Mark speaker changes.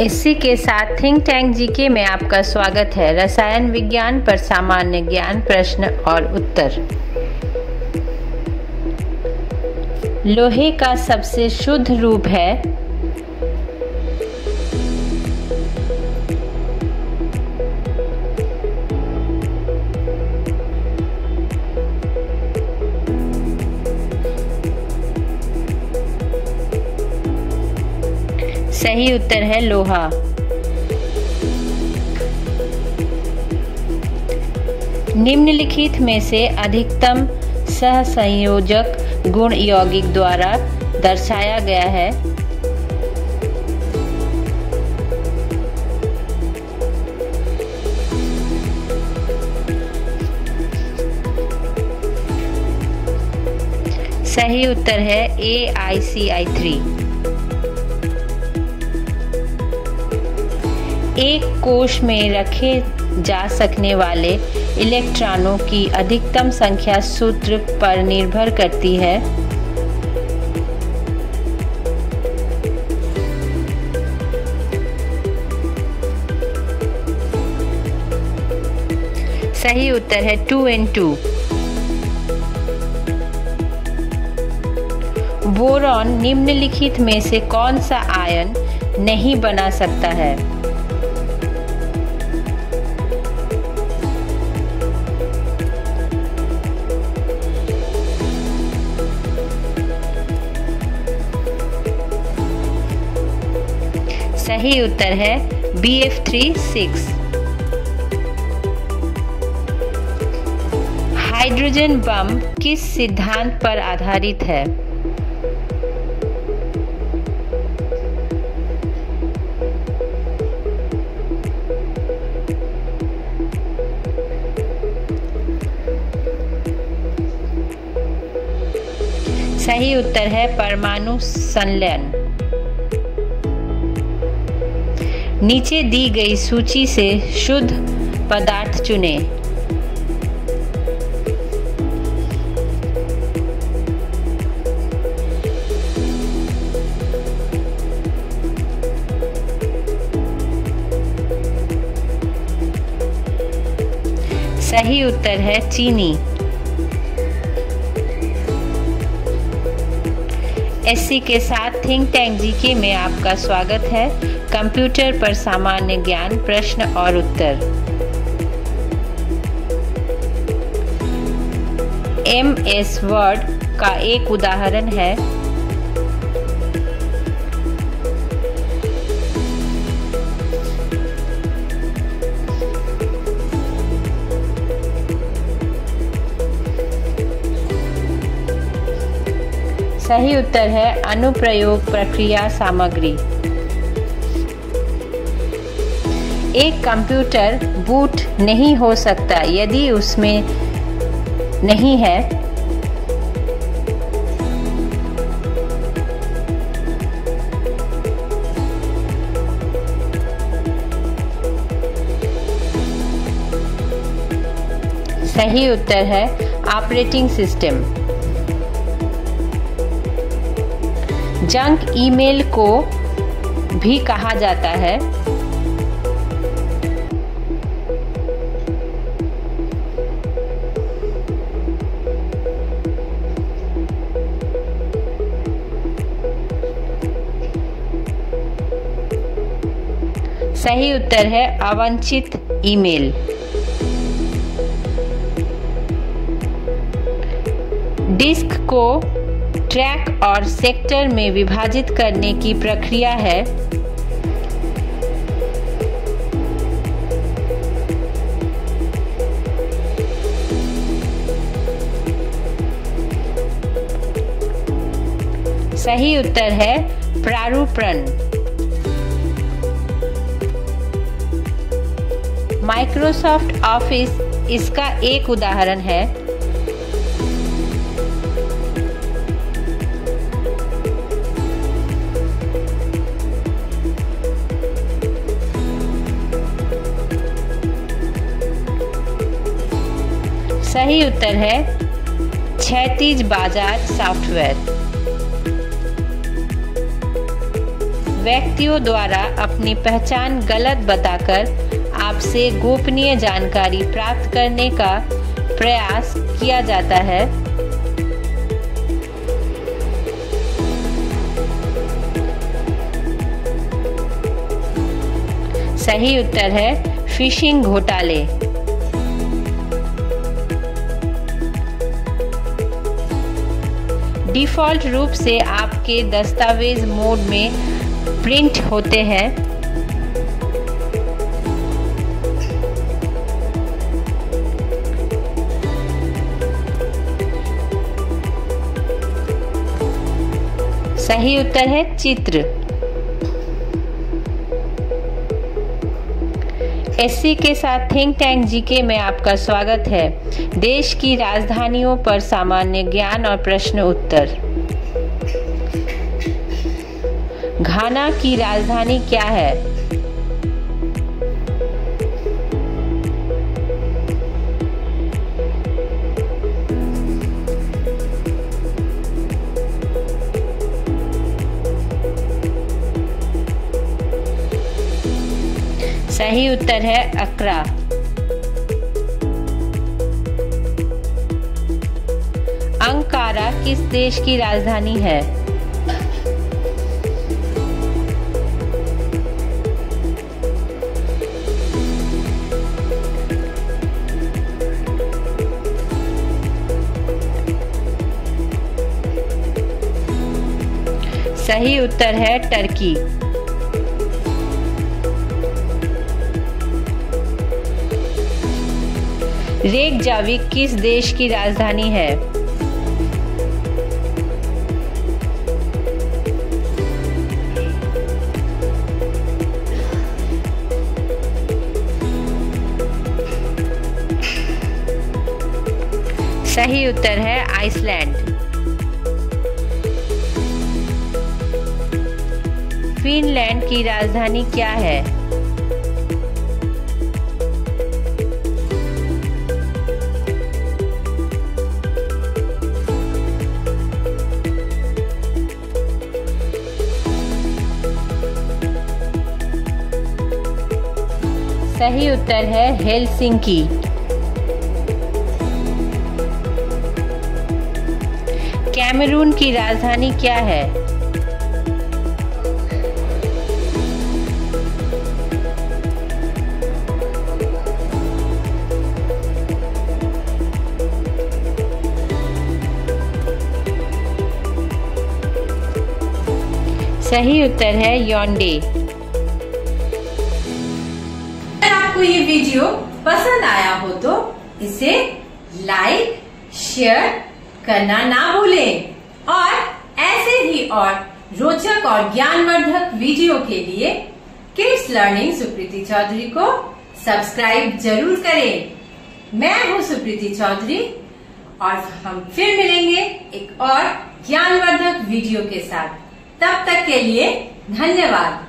Speaker 1: इसी के साथ थिंक टैंक जीके में आपका स्वागत है। रसायन विज्ञान पर सामान्य ज्ञान, प्रश्न और उत्तर। लोहे का सबसे शुद्ध रूप है सही उत्तर है लोहा। निम्नलिखित में से अधिकतम सहसंयोजक गुण यौगिक द्वारा दर्शाया गया है। सही उत्तर है ए आई सी आई थ्री एक कोश में रखे जा सकने वाले इलेक्ट्रॉनों की अधिकतम संख्या सूत्र पर निर्भर करती है। सही उत्तर है टू एन टू। बोरॉन निम्नलिखित में से कौन सा आयन नहीं बना सकता है? सही उत्तर है B F three six hydrogen bomb किस सिद्धांत पर आधारित है? सही उत्तर है परमाणु संलयन। नीचे दी गई सूची से शुद्ध पदार्थ चुनें। सही उत्तर है चीनी। एससी के साथ थिंक टैंक जीके में आपका स्वागत है। कंप्यूटर पर सामान्य ज्ञान, प्रश्न और उत्तर। एम एस वर्ड का एक उदाहरण है। सही उत्तर है अनुप्रयोग प्रक्रिया सामग्री। एक कंप्यूटर बूट नहीं हो सकता, यदि उसमें नहीं है। सही उत्तर है ऑपरेटिंग सिस्टम। जंक ईमेल को भी कहा जाता है। सही उत्तर है अवांछित ईमेल। डिस्क को ट्रैक और सेक्टर में विभाजित करने की प्रक्रिया है। सही उत्तर है प्रारूपण। माइक्रोसॉफ्ट ऑफ़िस इसका एक उदाहरण है। सही उत्तर है क्षैतिज बाज़ार सॉफ्टवेयर। व्यक्तियों द्वारा अपनी पहचान गलत बताकर आपसे गोपनीय जानकारी प्राप्त करने का प्रयास किया जाता है। सही उत्तर है फिशिंग घोटाले। डिफ़ॉल्ट रूप से आपके दस्तावेज़ मोड में प्रिंट होते हैं। सही उत्तर है चित्र। एससी के साथ थिंक टैंक जीके में आपका स्वागत है। देश की राजधानियों पर सामान्य ज्ञान और प्रश्न उत्तर। घाना की राजधानी क्या है? सही उत्तर है अकरा। अंकारा किस देश की राजधानी है? सही उत्तर है टर्की। रेकजाविक किस देश की राजधानी है? सही उत्तर है आइसलैंड। फिनलैंड की राजधानी क्या है? सही उत्तर है हेलसिंकी। कैमरून की राजधानी क्या है? सही उत्तर है योंडे।
Speaker 2: आपको ये वीडियो पसंद आया हो तो इसे लाइक शेयर करना ना भूलें। और ऐसे ही और रोचक और ज्ञानवर्धक वीडियो के लिए किड्स लर्निंग सुप्रीति चौधरी को सब्सक्राइब ज़रूर करें। मैं हूँ सुप्रीति चौधरी और हम फिर मिलेंगे एक और ज्ञानवर्धक वीडियो के साथ। तब तक के लिए धन्यवाद।